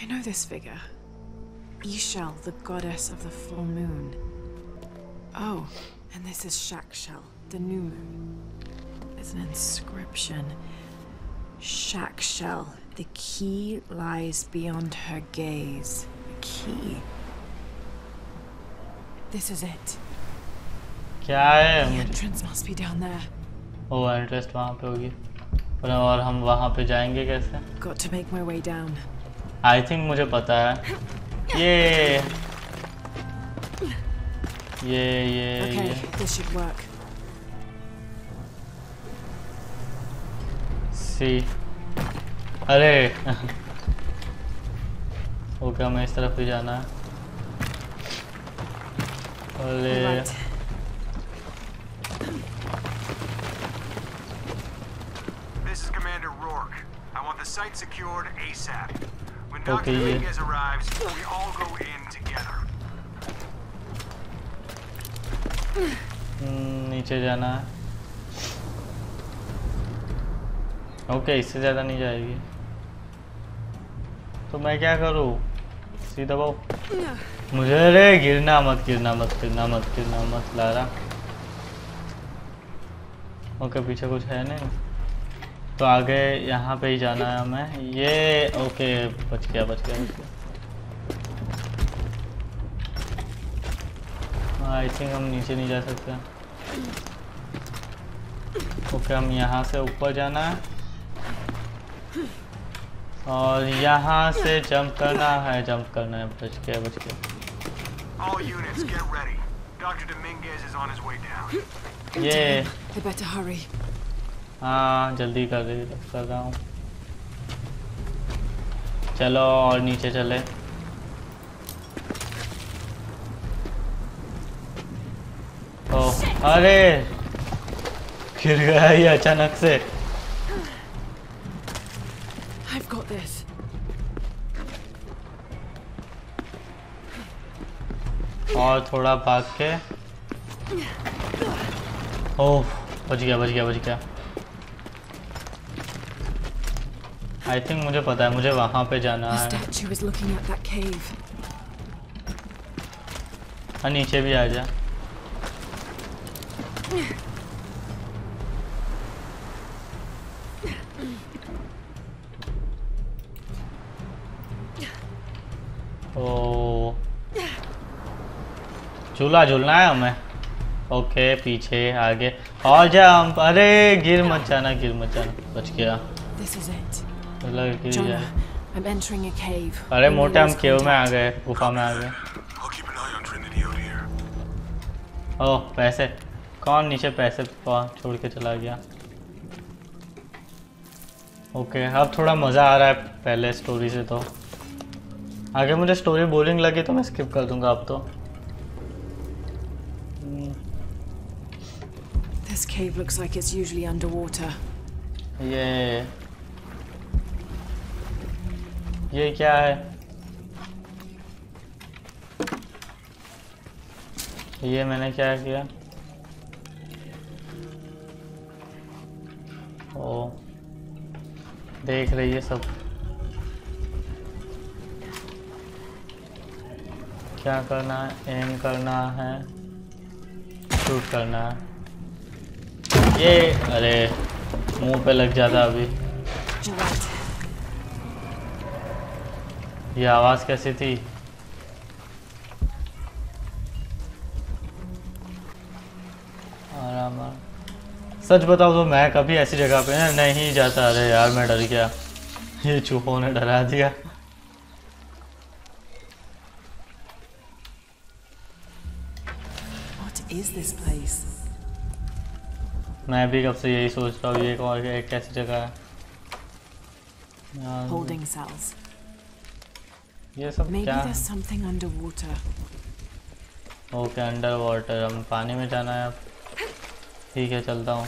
I know this figure. Ishel, the goddess of the full moon. Oh, and this is Shakshel, the new moon. There's an inscription. Shakshel, the key lies beyond her gaze. The key. This is it. क्या है The मुझे entrance must be down there. O interest वहाँ पे होगी और और हम वहाँ पे जाएंगे कैसे Got to make my way down. I think मुझे पता है ये ये ये Okay, ये this should work. सी अरे ओके हमें इस तरफ़ ही जाना है अरे Right. This is Commander Rourke. I want the site secured ASAP. Okay, together. हम्म, नीचे जाना है। ओके इससे ज़्यादा नहीं जाएगी। तो मैं क्या करूँ? सीधा वो। मुझे रे गिरना मत गिरना मत गिरना मत गिरना मत लारा। ओके पीछे कुछ है नहीं। तो आगे यहाँ पे ही जाना है हमें ये ओके बच गया बच गया आई थिंक हम नीचे नहीं जा सकते ओके हम यहाँ से ऊपर जाना है और यहाँ से जंप करना है जंप करना है बच गया बच गया All units, get ready. Dr. Dominguez is on his way down. ये I better hurry. हाँ जल्दी कर रही कर रहा हूँ। चलो और नीचे चले। ओ अरे! गिर गया ये अचानक से। I've got this. और थोड़ा भाग के। ओह बच गया बच गया बच गया। आई थिंक मुझे पता है मुझे वहाँ पे जाना है. हाँ नीचे भी आ जा। ओ। झूला झूलना है हमें। ओके पीछे आगे। और जा हम। अरे गिर मत जाना गिर मत जाना। बच गया। This is it. मतलब अरे मोटे हम केव में आ गए गुफा में आ गए। ओ पैसे। कौन नीचे पैसे छोड़ के चला गया? ओके अब थोड़ा मज़ा आ रहा है पहले स्टोरी से तो। आगे मुझे स्टोरी बोरिंग लगी तो मैं स्किप कर दूँगा अब तो। हम्म। This ये क्या है? ये मैंने क्या किया? ओ, देख रही है सब। क्या करना है? एम करना है। शूट करना है। ये, अरे, मुँह पे लग जाता अभी. ये आवाज़ कैसी थी आराम। सच बताओ तो मैं कभी ऐसी जगह पे ना नहीं जाता अरे यार मैं डर गया ये चूहों ने डरा दिया? मैं भी कब से यही सोच रहा हूँ ये कौन ये कैसी जगह है. ये सब Maybe क्या? something underwater. Okay under water हम पानी में जाना है अब। ठीक है चलता हूँ।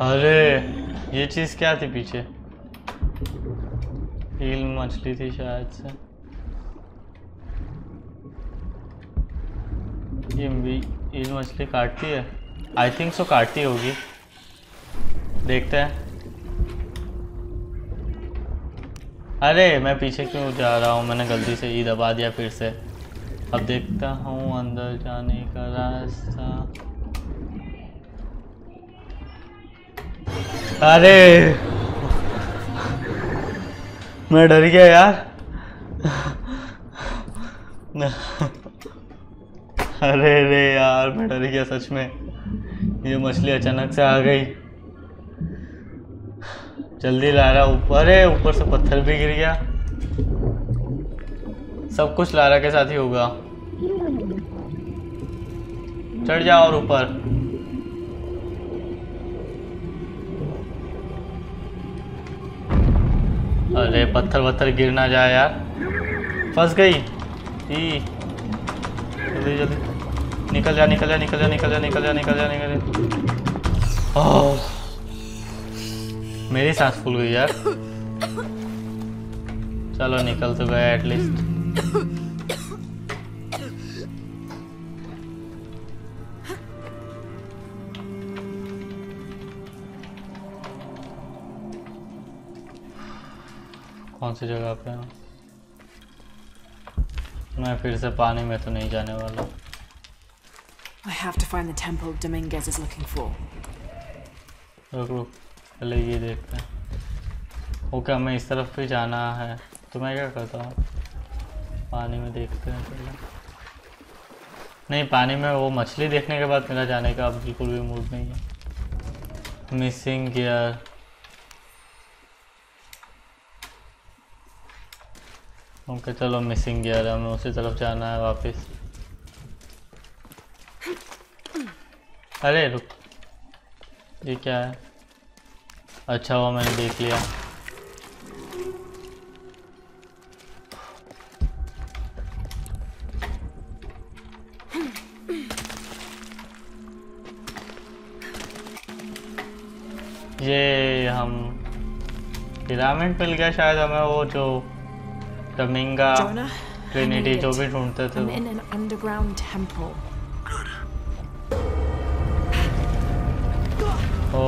अरे, ये चीज़ क्या थी पीछे? हील मछली थी शायद से। ये हील मछली काटती है। आई थिंक सो काटती होगी। देखते हैं। अरे, मैं पीछे क्यों जा रहा हूँ? मैंने गलती से ई दबा दिया फिर से। अब देखता हूँ अंदर जाने का रास्ता। अरे। मैं डर गया यार। अरे रे यार, मैं डर गया सच में। ये मछली अचानक से आ गई। जल्दी ला रहा ऊपर अरे, ऊपर से पत्थर भी गिर गया। सब कुछ लारा के साथ ही होगा। चढ़ जाओ और ऊपर। अरे पत्थर वत्थर गिर ना जाए यार। फंस गई। ई, जल्दी जल्दी। निकल जा निकल जा निकल जा निकल जा निकल जा निकल जा निकल जा। मेरी सांस फूल गई यार। चलो, निकल तो गया एटलीस्ट कौन सी जगह पे हूँ? मैं फिर से पानी में तो नहीं जाने वाला। I have to find the temple Dominguez is looking for. रुक रुक पहले ये देखते हैं। ओके हमें इस तरफ़ भी जाना है? तो मैं क्या करता हूँ? पानी में देखते हैं पहले। नहीं पानी में वो मछली देखने के बाद मेरा जाने का अब बिल्कुल भी मूड नहीं है। मिसिंग गियर ओके चलो मिसिंग गियर है, हमें उसी तरफ़ जाना है वापस. अरे, रुक। ये क्या है? अच्छा हुआ मैंने देख लिया। ये हम पिरामिड मिल गया शायद हमें, वो जो डमिंगा ट्रिनिटी जो भी ढूंढते थे I'm in an underground temple. ओ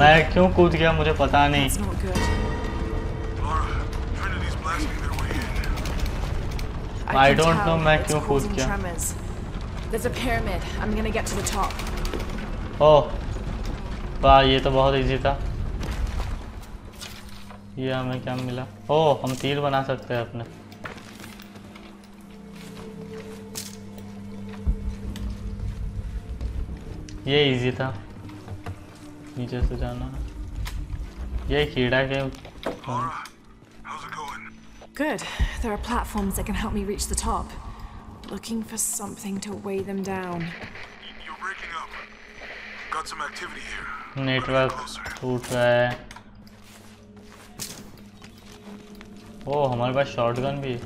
मैं क्यों कूद गया मुझे पता नहीं I don't know मैं क्यों कूद गया। There's a pyramid. I'm gonna get to the top. ओह वाह ये तो बहुत इजी था ये हमें क्या मिला ओह हम तीर बना सकते हैं अपने ये इजी था नीचे से जाना ये कीड़ा के? Good. There are platforms that can help me reach the top. Looking for something to weigh them down. You're breaking up. Got some activity here. Network टूट रहा है ओ हमारे पास शॉटगन भी है।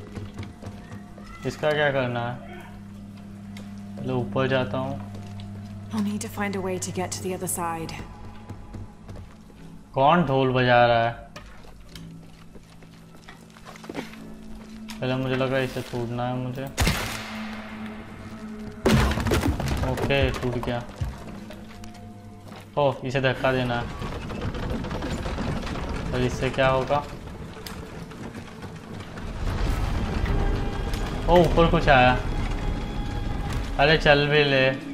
इसका क्या करना है? चलो ऊपर जाता हूँ। I'll need to find a way to get to the other side. कौन ढोल बजा रहा है? पहले मुझे लगा इसे तोड़ना है मुझे। ओके टूट गया। ओह इसे धक्का देना है। और इससे क्या होगा? ओ, ऊपर कुछ आया। अरे चल भी ले।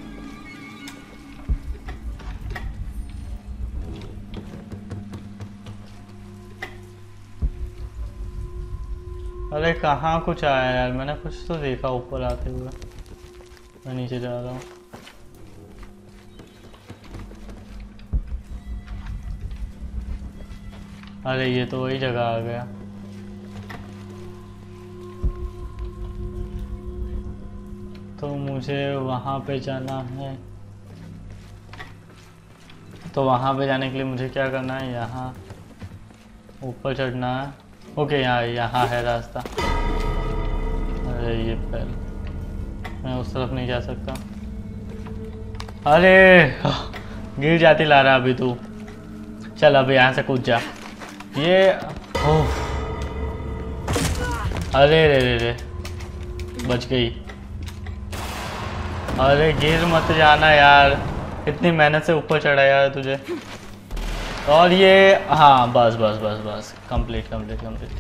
अरे कहाँ कुछ आया यार? मैंने कुछ तो देखा ऊपर आते हुए। मैं नीचे जा रहा हूँ। अरे ये तो वही जगह आ गया। मुझे वहाँ पे जाना है। तो वहाँ पे जाने के लिए मुझे क्या करना है? यहाँ ऊपर चढ़ना है। ओके, यहाँ यहाँ है रास्ता। अरे, ये पहले। मैं उस तरफ़ नहीं जा सकता। अरे, गिर जाती ला रहा अभी तू। चल, अब यहाँ से कूद जा। ये, ओह। अरे, रे रे रे। बच गई। अरे गिर मत जाना यार। इतनी मेहनत से ऊपर चढ़ा यार तुझे। और ये हाँ बस बस बस बस। कंप्लीट कंप्लीट कंप्लीट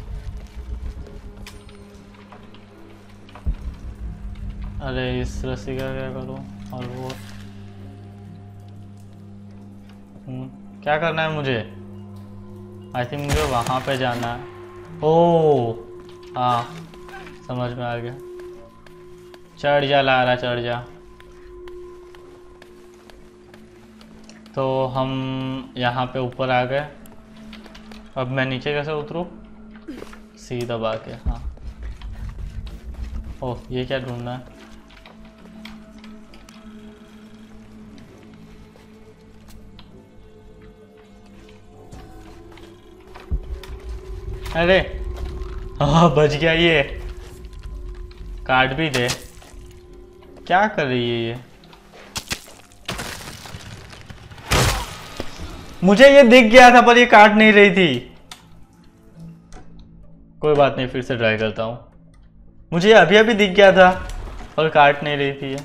अरे इस रस्सी का क्या करूँ? और वो। हम्म, क्या करना है मुझे? आई थिंक मुझे वहाँ पे जाना है। ओ हाँ समझ में आ गया। चढ़ जा लारा चढ़ जा। तो हम यहाँ पे ऊपर आ गए। अब मैं नीचे कैसे उतरूँ? सी दबा के हाँ। ओह, ये क्या ढूंढना है? अरे हाँ बच गया ये। काट भी दे। क्या कर रही है ये? मुझे ये दिख गया था, पर ये काट नहीं रही थी। कोई बात नहीं, फिर से ट्राई करता हूँ। मुझे अभी अभी दिख गया था और काट नहीं रही थी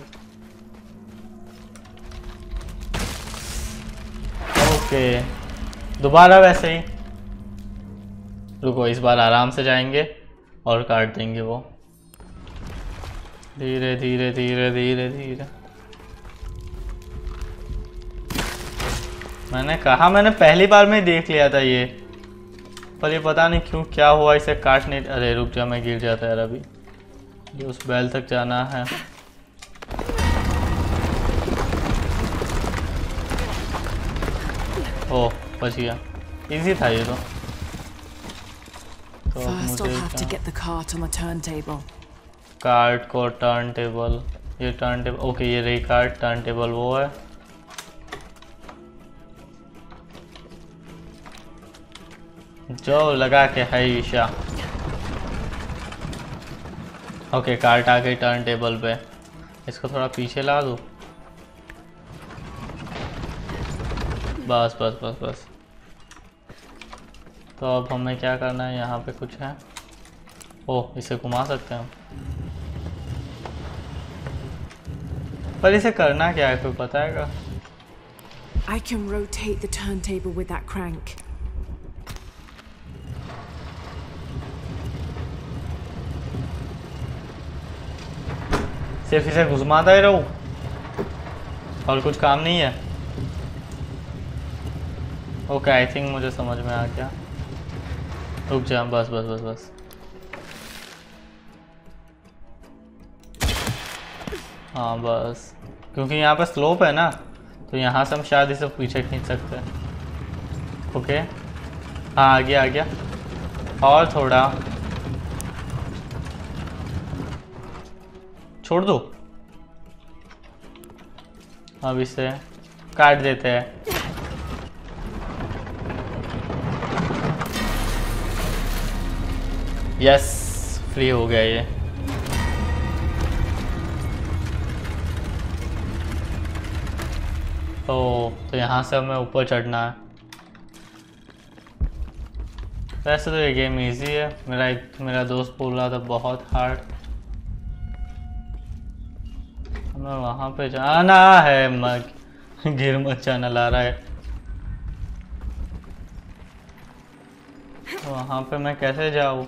ओके, दोबारा वैसे ही। रुको, इस बार आराम से जाएँगे और काट देंगे वो। धीरे धीरे धीरे धीरे धीरे। मैंने कहा मैंने पहली बार में ही देख लिया था ये। पर ये पता नहीं क्यों क्या हुआ इसे काट नहीं अरे रुक जा मैं गिर जाता यार अभी। ये उस बैल तक जाना है। ओह बच गया। इजी था ये तो। तो First, I'll have to get the cart on the turntable. Card को टर्न टेबल ये टर्न टेबल ओके ये रही कार्ड टर्न टेबल वो है। जो लगा के है ईशा। ओके, कार्ट आ गई टर्न टेबल पे। इसको थोड़ा पीछे ला दूँ? बस बस बस बस। तो अब हमें क्या करना है? यहाँ पे कुछ है। ओह, इसे घुमा सकते हैं पर इसे करना क्या है? कोई है I can rotate the turntable with that crank. सिर्फ़ इसे घुसमाता ही रहूँ। और कुछ काम नहीं है। ओके आई थिंक मुझे समझ में आ गया। रुक जा, बस बस बस बस। हाँ बस। क्योंकि यहाँ पर स्लोप है ना तो यहाँ से हम शायद इसे पीछे खींच सकते हैं। ओके हाँ आ गया आ गया। और थोड़ा। छोड़ दो। अब इसे काट देते हैं। यस, फ्री हो गया ये। ओ तो यहाँ से हमें ऊपर चढ़ना है। वैसे तो ये गेम इजी है। मेरा मेरा दोस्त बोल रहा था, बहुत हार्ड हमें वहाँ पे जाना है मैं गिर मत जाना ला रहा है। वहाँ पे मैं कैसे जाऊँ?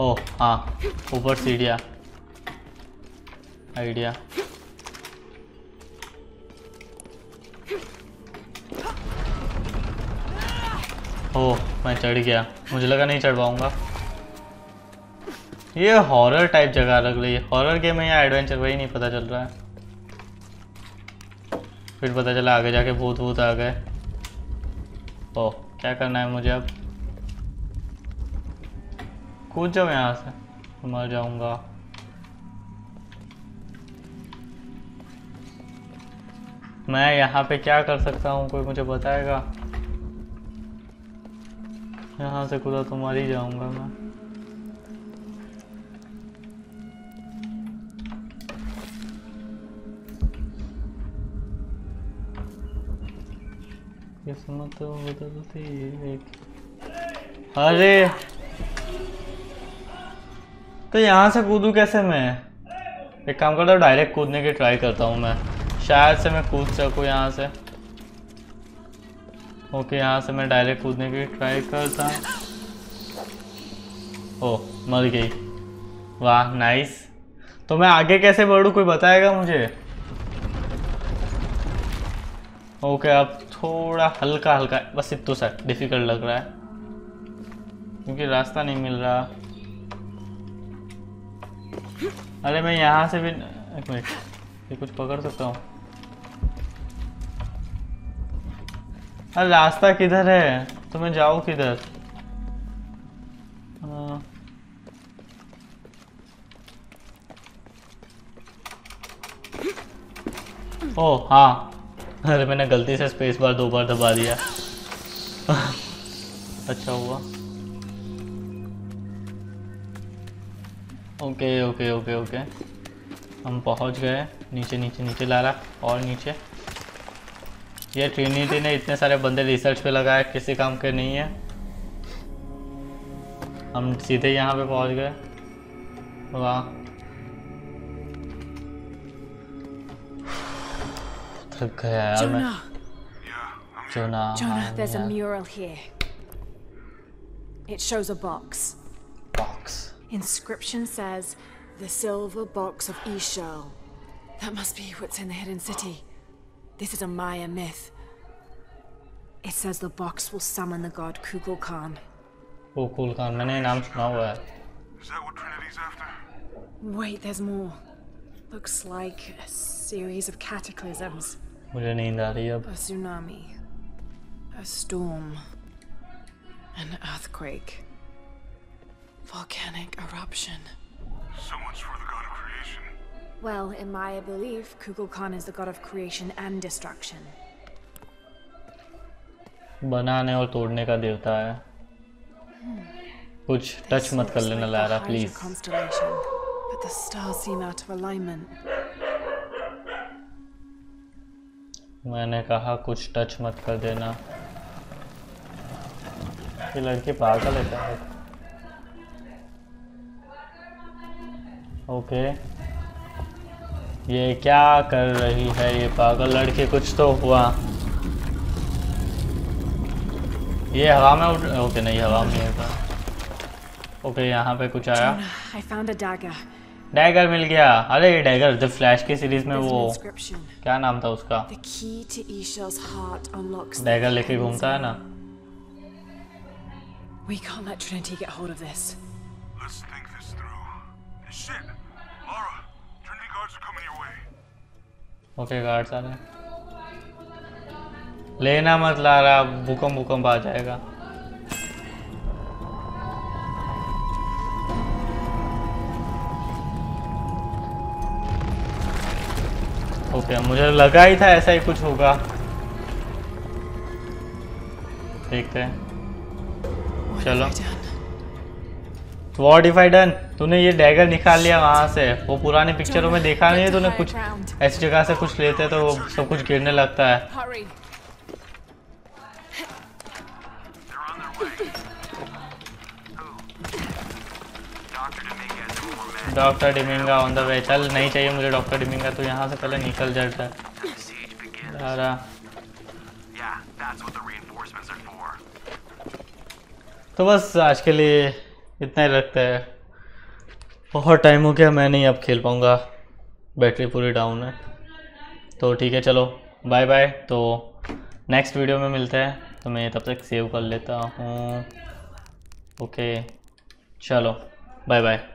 ओह हाँ ऊपर सीढ़िया। आइडिया। ओह, मैं चढ़ गया। मुझे लगा नहीं चढ़ पाऊँगा ये हॉरर टाइप जगह लग रही है। हॉरर गेम है या एडवेंचर वही नहीं पता चल रहा है। फिर पता चला आगे जाके भूत भूत आ गए। ओह, क्या करना है मुझे अब? कूद जाओ यहाँ से। मर जाऊँगा। मैं यहाँ पे क्या कर सकता हूँ? कोई मुझे बताएगा? यहाँ से खुदा तो तुम्हारी जाऊँगा मैं। किस्मत बदलती एक अरे! तो यहाँ से कूदू कैसे मैं? एक काम करता हूँ डायरेक्ट कूदने की ट्राई करता हूँ मैं। शायद से मैं कूद सकूँ यहाँ से। ओके, यहाँ से मैं डायरेक्ट कूदने की ट्राई करता ओ, मर गई। वाह नाइस तो मैं आगे कैसे बढ़ूँ, कोई बताएगा मुझे? ओके, अब थोड़ा हल्का हल्का, बस इतना सा डिफ़िकल्ट लग रहा है। क्योंकि रास्ता नहीं मिल रहा। अरे, मैं यहाँ से भी एक मिनट, ये कुछ पकड़ सकता हूँ? अरे रास्ता किधर है? तो मैं जाऊँ किधर। ओ हाँ। अरे मैंने गलती से स्पेस बार दो बार दबा दिया। अच्छा हुआ। ओके ओके ओके ओके हम पहुँच गए। नीचे नीचे नीचे ला रहा और नीचे। ये ट्रिनिटी ने इतने सारे बंदे रिसर्च पे लगाए किसी काम के नहीं है हम सीधे यहाँ पे पहुँच गए वाह थक गया यार मैं. Jonah Jonah, there's a mural here. It shows a box. Box Inscription says, The silver box of Ishal. That must be what's in the hidden city. This is a Maya myth. it says the box will summon the god Kukulkan. वो cool Khan मैंने ये नाम सुना हुआ है Is that what Trinity's after? Wait, there's more. Looks like a series of cataclysms. मुझे नींद आ रही है अब A tsunami. A storm. An earthquake. Volcanic eruption. So much for the god of creation. Well, in Maya belief, Kukulkan is the god of creation and destruction. बनाने और तोड़ने का देवता है कुछ टच मत कर लेना Lara please but the stars seem out of alignment. मैंने कहा कुछ टच मत कर देना ये लड़की पागल है ओके ये क्या कर रही है ये पागल लड़के? कुछ तो हुआ। ये हवा में उठ ओके नहीं हवा में होगा ओके यहाँ पे कुछ आया। डैगर मिल गया। अरे ये डैगर जब फ्लैश की सीरीज़ में वो क्या नाम था उसका? डैगर लेके घूमता है ना? We can't let Trinity get hold of this. Let's think this through. The ship okay guard सारे लेना मत ला रहा भूकंप भूकंप आ जाएगा। ओके मुझे लगा ही था ऐसा ही कुछ होगा। देखते हैं। चलो। वॉट इफ़ आई डन तूने ये डैगर निकाल लिया वहाँ से। वो पुराने पिक्चरों में देखा नहीं है तूने कुछ? ऐसी जगह से कुछ लेते तो वो सब कुछ गिरने लगता है. डॉक्टर डिमिंगा ऑन द वे चल, नहीं चाहिए मुझे डॉक्टर डिमिंगा तो यहाँ से पहले निकल जाता है. तो बस आज के लिए इतना ही रखते हैं। बहुत टाइम हो गया, मैं नहीं अब खेल पाऊँगा। बैटरी पूरी डाउन है। तो ठीक है, चलो बाय बाय तो नेक्स्ट वीडियो में मिलते हैं। तो मैं तब तक सेव कर लेता हूँ। ओके चलो बाय बाय